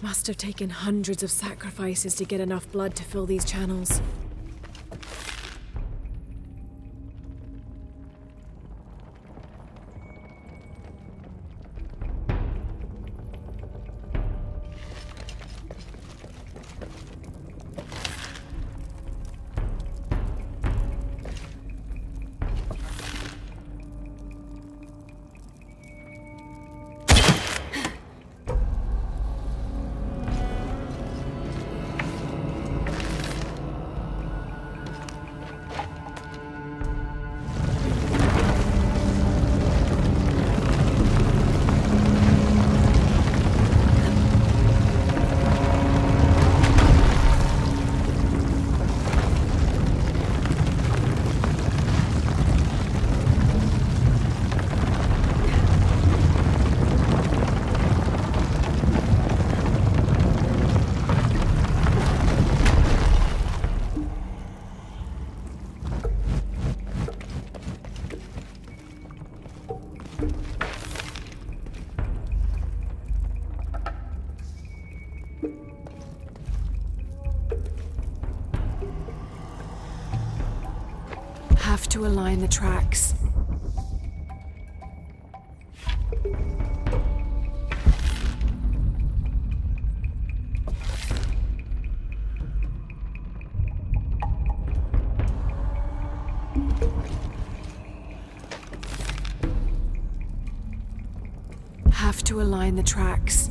Must have taken hundreds of sacrifices to get enough blood to fill these channels. Have to align the tracks. Have to align the tracks.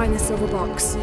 find the silver box.